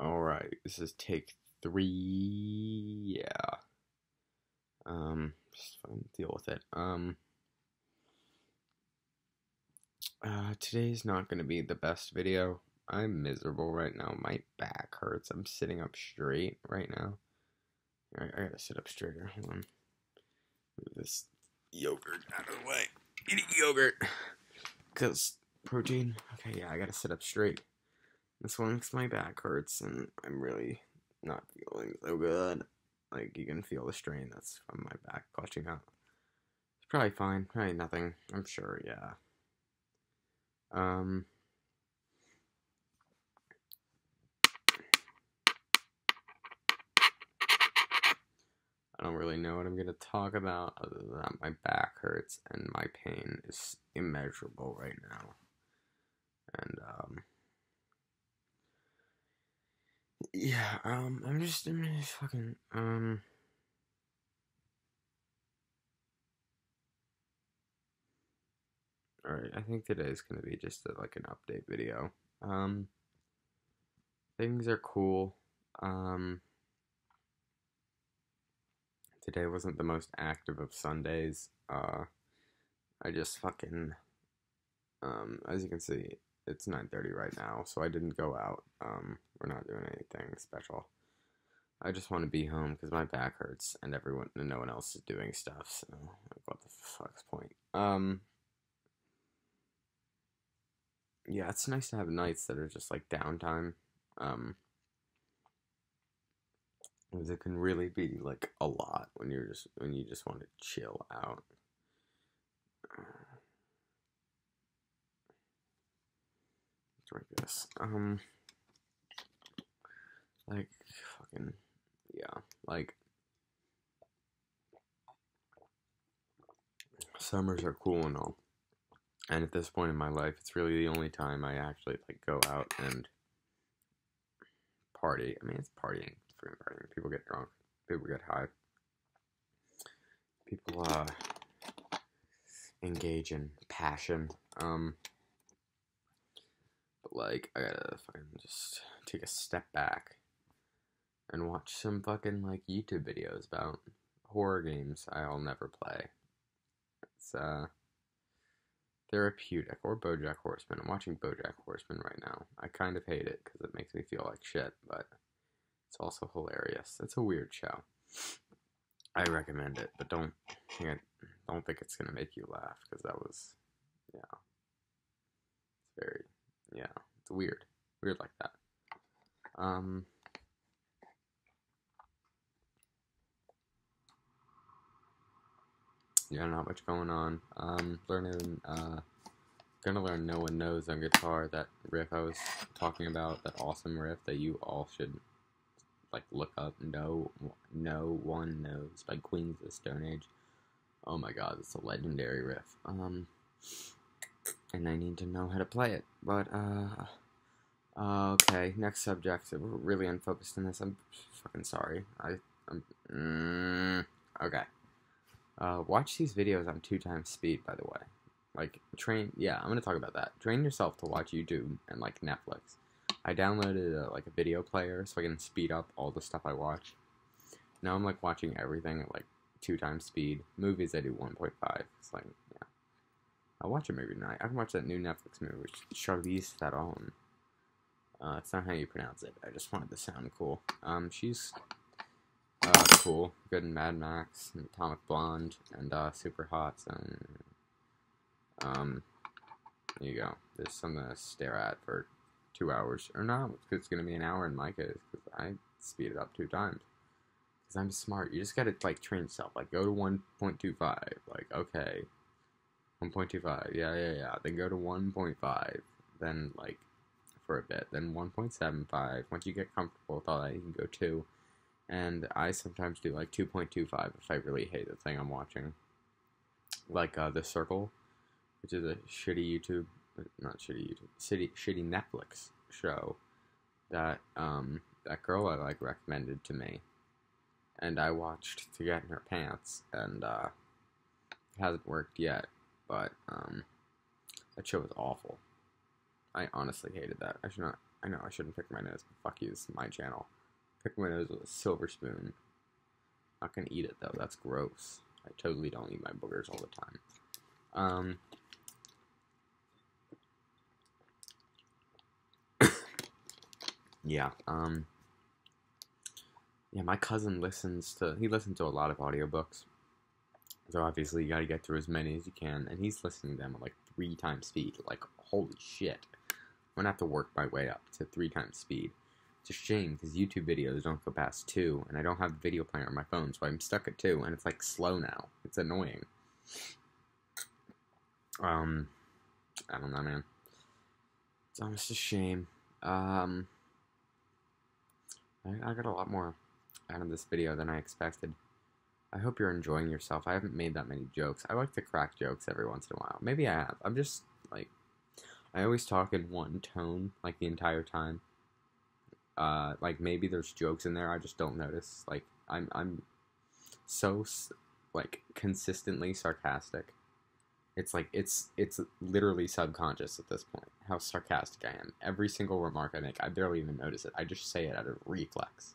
Alright, this is take three. Yeah. Um, just fucking deal with it. Um, uh, today's not gonna be the best video. I'm miserable right now. My back hurts. I'm sitting up straight right now. I, I gotta sit up straighter. Hold on. Move this yogurt out of the way. Eat yogurt. Because protein. Okay, yeah, I gotta sit up straight. This one makes my back hurts, and I'm really not feeling so good. Like, you can feel the strain that's from my back clutching up. It's probably fine. Probably nothing. I'm sure, yeah. Um. I don't really know what I'm going to talk about other than that my back hurts and my pain is immeasurable right now. And, um, yeah, um, I'm just, I'm just fucking, um, alright, I think today is to be just a, like an update video. Um, things are cool. Um, today wasn't the most active of Sundays. Uh, I just fucking, um, as you can see, it's 9.30 right now, so I didn't go out. Um, we're not doing anything special. I just want to be home because my back hurts and everyone and no one else is doing stuff. So like, what the fuck's point? Um, yeah, it's nice to have nights that are just like downtime. Um, because it can really be like a lot when you're just when you just want to chill out. Write this. Um, like fucking yeah, like summers are cool and all. And at this point in my life, it's really the only time I actually like go out and party. I mean, it's partying. It's freaking partying. People get drunk. People get high. People uh engage in passion. Um, but like, I gotta fucking just take a step back and watch some fucking like YouTube videos about horror games I'll never play. It's uh therapeutic or BoJack Horseman. I'm watching BoJack Horseman right now. I kind of hate it because it makes me feel like shit, but it's also hilarious. It's a weird show. I recommend it, but don't don't think it's gonna make you laugh because that was yeah. It's very yeah. It's weird, weird like that. Um. yeah, not much going on. Um, learning, uh, gonna learn No One Knows on guitar, that riff I was talking about, that awesome riff that you all should, like, look up. No, no One Knows by Queens of the Stone Age. Oh my god, it's a legendary riff. Um, and I need to know how to play it. But, uh, okay, next subject. We're really unfocused in this. I'm fucking sorry. I, I'm, mm, okay. Uh, watch these videos on two times speed, by the way. Like, train, yeah, I'm gonna talk about that. Train yourself to watch YouTube and, like, Netflix. I downloaded, a, like, a video player so I can speed up all the stuff I watch. Now I'm, like, watching everything at, like, two times speed. Movies, I do 1.5. It's like. I'll watch a movie tonight. I can watch that new Netflix movie, which Charlize Theron. Uh, it's not how you pronounce it. I just wanted to sound cool. Um, she's uh, cool. Good in Mad Max, and Atomic Blonde, and uh, Super Hot. And um, there you go. There's something to stare at for two hours, or not? It's gonna be an hour in my case because I speed it up two times. Because I'm smart. You just gotta like train yourself. Like go to 1.25. Like okay, 1.25. Yeah, yeah, yeah. Then go to 1.5. Then like for a bit. Then 1.75. Once you get comfortable with all that, you can go two and I sometimes do like 2.25 if I really hate the thing I'm watching. Like uh, The Circle, which is a shitty YouTube, not shitty YouTube, shitty, shitty Netflix show that um, that girl I like recommended to me, and I watched to get in her pants, and uh, it hasn't worked yet, but um, that show was awful. I honestly hated that. I should not. I know I shouldn't pick my nose, but fuck you, is my channel. Pick my nose with a silver spoon. Not gonna eat it though, that's gross. I totally don't eat my boogers all the time. Um, yeah, um, yeah, my cousin listens to, he listens to a lot of audiobooks. So obviously you gotta get through as many as you can, and he's listening to them at like three times speed. Like, holy shit. I'm gonna have to work my way up to three times speed. It's a shame because YouTube videos don't go past two, and I don't have the video player on my phone, so I'm stuck at two, and it's like slow now. It's annoying. Um, I don't know, man. It's almost a shame. Um, I, I got a lot more out of this video than I expected. I hope you're enjoying yourself. I haven't made that many jokes. I like to crack jokes every once in a while. Maybe I have. I'm just, like, I always talk in one tone, like, the entire time. Uh, like, maybe there's jokes in there I just don't notice. Like, I'm, I'm so, like, consistently sarcastic it's like it's it's literally subconscious at this point how sarcastic I am. Every single remark I make, I barely even notice it. I just say it out of reflex.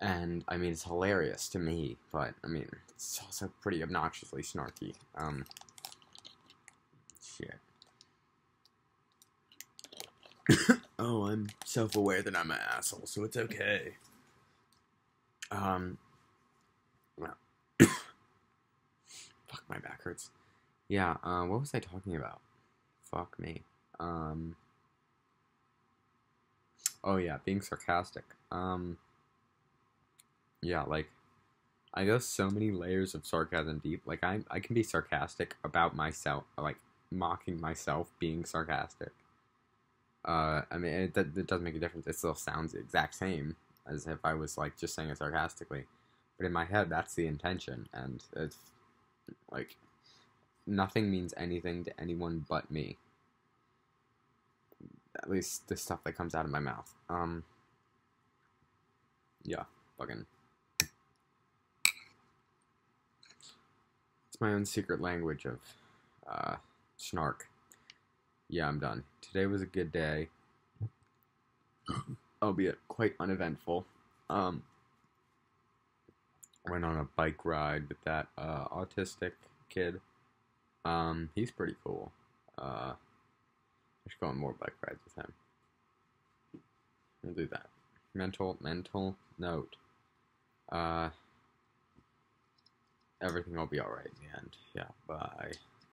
And I mean, it's hilarious to me, but I mean, it's also pretty obnoxiously snarky. Um, shit. oh, I'm self-aware that I'm an asshole, so it's okay. Um, well, fuck, my back hurts. Yeah, uh, what was I talking about? Fuck me. Um, oh yeah, being sarcastic. Um, yeah, like, I go so many layers of sarcasm deep. Like, I, I can be sarcastic about myself, like, mocking myself being sarcastic. Uh, I mean, it, it doesn't make a difference. It still sounds the exact same as if I was, like, just saying it sarcastically. But in my head, that's the intention, and it's, like, nothing means anything to anyone but me. At least the stuff that comes out of my mouth. Um, yeah, fucking. My own secret language of uh, snark. Yeah, I'm done. Today was a good day, albeit quite uneventful. Um, went on a bike ride with that uh, autistic kid. Um, he's pretty cool. Uh, I should go on more bike rides with him. We'll do that. Mental, mental note. Uh, everything will be alright in the end. Yeah, bye.